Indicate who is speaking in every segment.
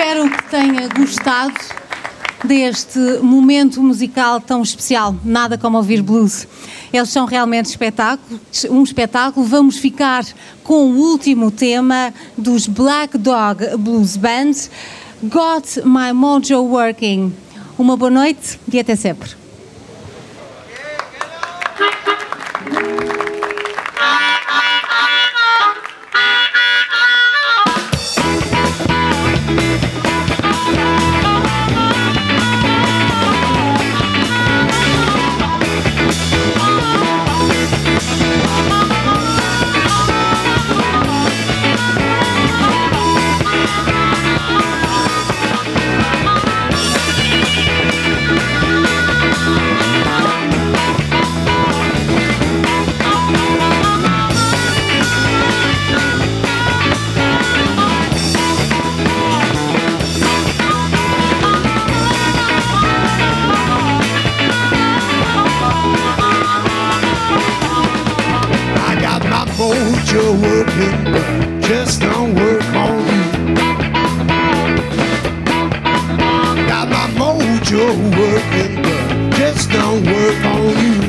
Speaker 1: Espero que tenha gostado deste momento musical tão especial. Nada como ouvir blues. Eles são realmente espetáculo, um espetáculo. Vamos ficar com o último tema dos Black Dog Blues Band, Got My Mojo Working. Uma boa noite e até sempre.
Speaker 2: your work and blood just don't work on you.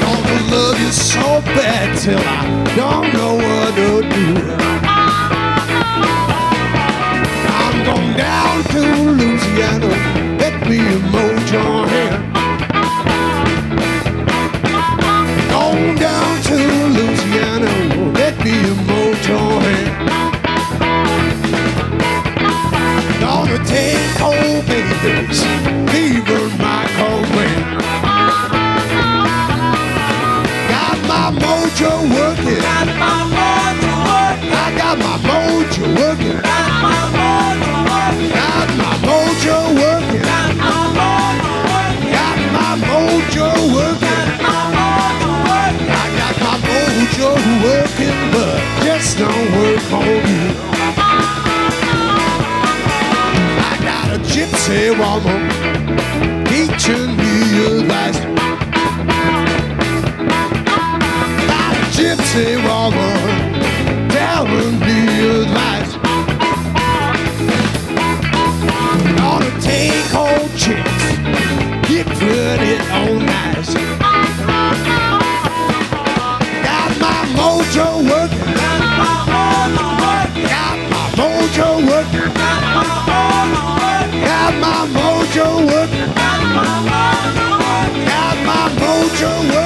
Speaker 2: Don't love you so bad till I don't know what to do. Thanks. your world.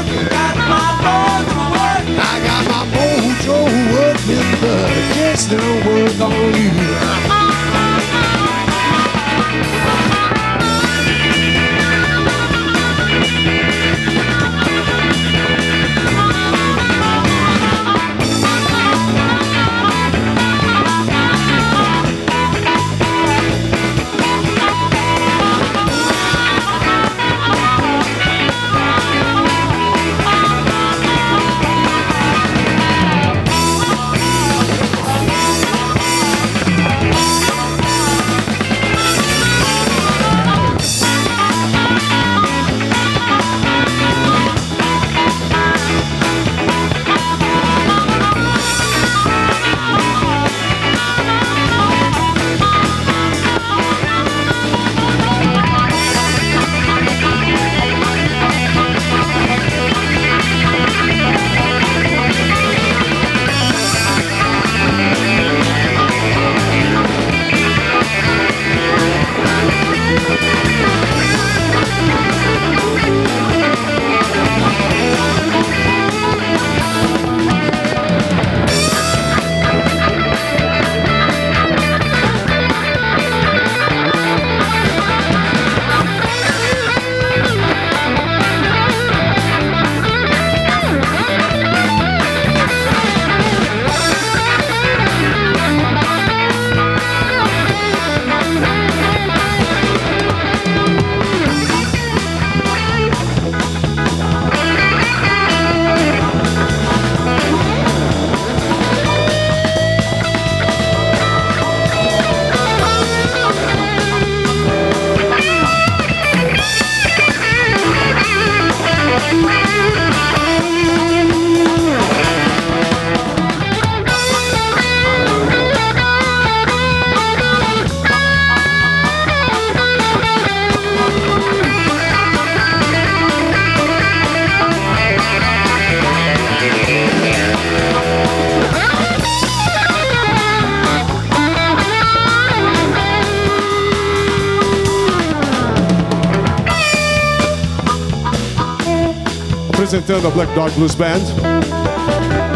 Speaker 3: Representando a Black Dog Blues Band.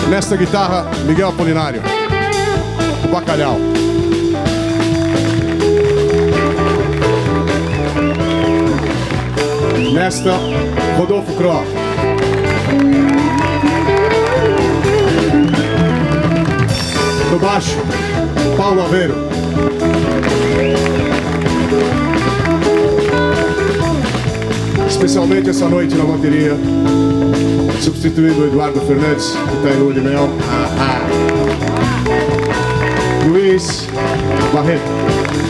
Speaker 3: Nesta guitarra, Miguel Apolinário, o Bacalhau. Nesta, Rodolfo Cro. No baixo, Paulo Aveiro. Especialmente essa noite na bateria, substituindo o Eduardo Fernandes, que está em lua de mel. Ah, ah. Luiz Barreto.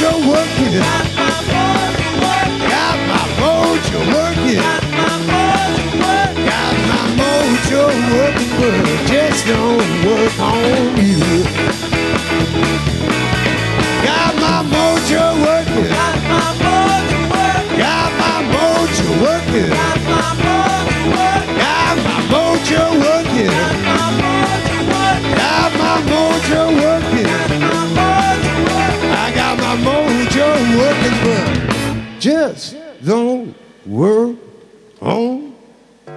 Speaker 2: you're working. but just don't work on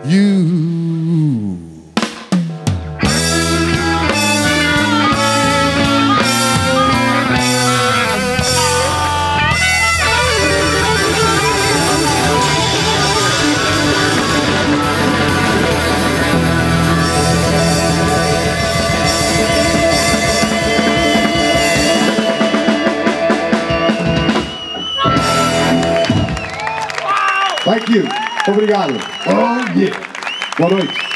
Speaker 2: you.
Speaker 3: Thank you. Obrigado. Oh, yeah. Boa noite.